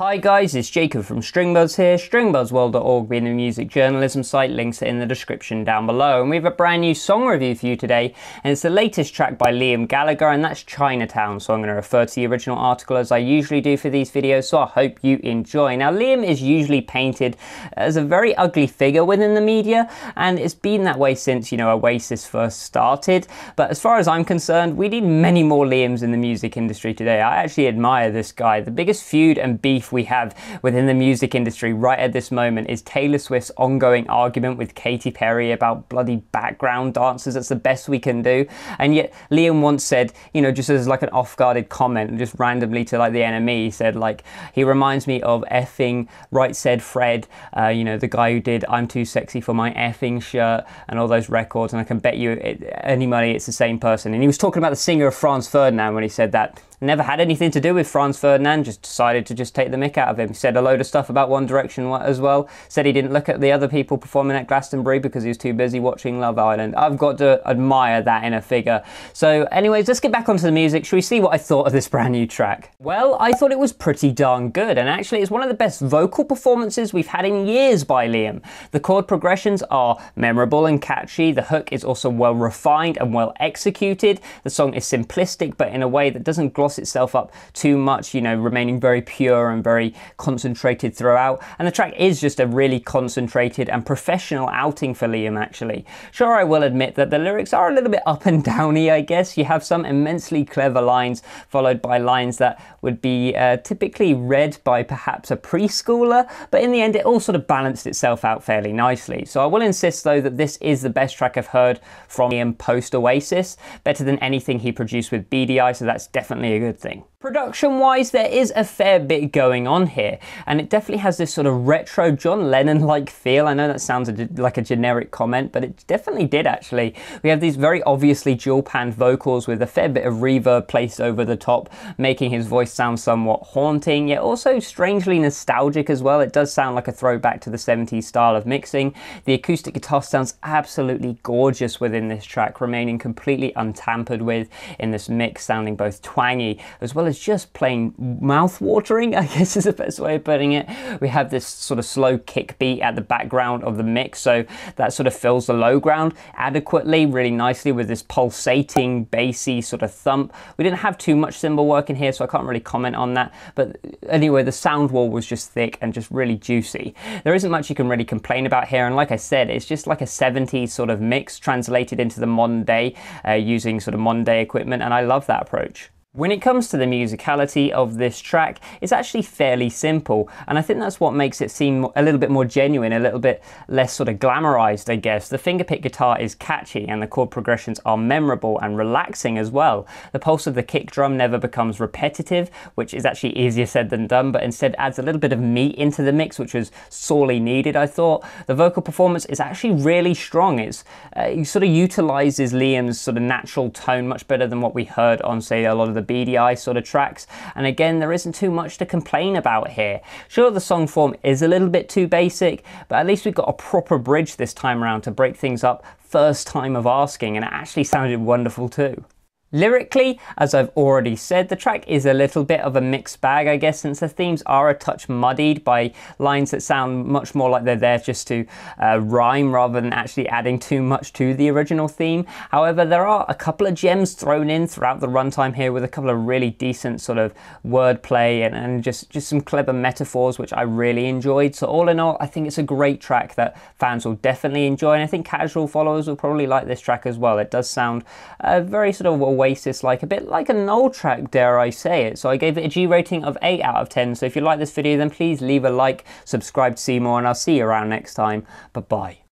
Hi guys, it's Jacob from Stringbuzz here, stringbuzzworld.org being the music journalism site, links are in the description down below. And we have a brand new song review for you today, and it's the latest track by Liam Gallagher, and that's Chinatown. So I'm going to refer to the original article as I usually do for these videos, so I hope you enjoy. Now Liam is usually painted as a very ugly figure within the media, and it's been that way since, you know, Oasis first started. But as far as I'm concerned, we need many more Liams in the music industry today. I actually admire this guy. The biggest feud and beef we have within the music industry right at this moment is Taylor Swift's ongoing argument with Katy Perry about bloody background dancers. That's the best we can do. And yet Liam once said, you know, just as like an off-guarded comment, just randomly to like the NME, he said like, he reminds me of effing Right Said Fred, uh, you know, the guy who did I'm Too Sexy for My Effing Shirt and all those records. And I can bet you it, any money it's the same person. And he was talking about the singer of Franz Ferdinand when he said that never had anything to do with Franz Ferdinand, just decided to just take the mick out of him. He said a load of stuff about One Direction as well. Said he didn't look at the other people performing at Glastonbury because he was too busy watching Love Island. I've got to admire that in a figure. So anyways, let's get back onto the music. Should we see what I thought of this brand new track? Well, I thought it was pretty darn good. And actually it's one of the best vocal performances we've had in years by Liam. The chord progressions are memorable and catchy. The hook is also well refined and well executed. The song is simplistic, but in a way that doesn't gloss itself up too much, you know, remaining very pure and very concentrated throughout. And the track is just a really concentrated and professional outing for Liam, actually. Sure, I will admit that the lyrics are a little bit up and downy, I guess. You have some immensely clever lines followed by lines that would be uh, typically read by perhaps a preschooler, but in the end, it all sort of balanced itself out fairly nicely. So I will insist, though, that this is the best track I've heard from Liam post Oasis, better than anything he produced with Beady Eye, so that's definitely a good thing. Production wise, there is a fair bit going on here, and it definitely has this sort of retro John Lennon like feel. I know that sounds like a generic comment, but it definitely did actually. We have these very obviously dual panned vocals with a fair bit of reverb placed over the top, making his voice sound somewhat haunting, yet also strangely nostalgic as well. It does sound like a throwback to the 70s style of mixing. The acoustic guitar sounds absolutely gorgeous within this track, remaining completely untampered with in this mix, sounding both twangy as well as just plain mouth-watering, I guess is the best way of putting it. We have this sort of slow kick beat at the background of the mix, so that sort of fills the low ground adequately, really nicely with this pulsating, bassy sort of thump. We didn't have too much cymbal work in here, so I can't really comment on that. But anyway, the sound wall was just thick and just really juicy. There isn't much you can really complain about here, and like I said, it's just like a 70s sort of mix translated into the modern day uh, using sort of modern day equipment, and I love that approach. When it comes to the musicality of this track, it's actually fairly simple, and I think that's what makes it seem a little bit more genuine, a little bit less sort of glamorized, I guess. The fingerpick guitar is catchy, and the chord progressions are memorable and relaxing as well. The pulse of the kick drum never becomes repetitive, which is actually easier said than done, but instead adds a little bit of meat into the mix, which was sorely needed, I thought. The vocal performance is actually really strong. It's uh, sort of utilizes Liam's sort of natural tone much better than what we heard on, say, a lot of the the Eye sort of tracks. And again, there isn't too much to complain about here. Sure, the song form is a little bit too basic, but at least we've got a proper bridge this time around to break things up first time of asking, and it actually sounded wonderful too. Lyrically, as I've already said, the track is a little bit of a mixed bag, I guess, since the themes are a touch muddied by lines that sound much more like they're there just to uh, rhyme rather than actually adding too much to the original theme. However, there are a couple of gems thrown in throughout the runtime here with a couple of really decent sort of wordplay and, and just, just some clever metaphors, which I really enjoyed. So all in all, I think it's a great track that fans will definitely enjoy, and I think casual followers will probably like this track as well. It does sound uh, very sort of Oasis like, a bit like an old track, dare I say it. So I gave it a G rating of 8 out of 10. So if you like this video, then please leave a like, subscribe to see more, and I'll see you around next time. Bye-bye.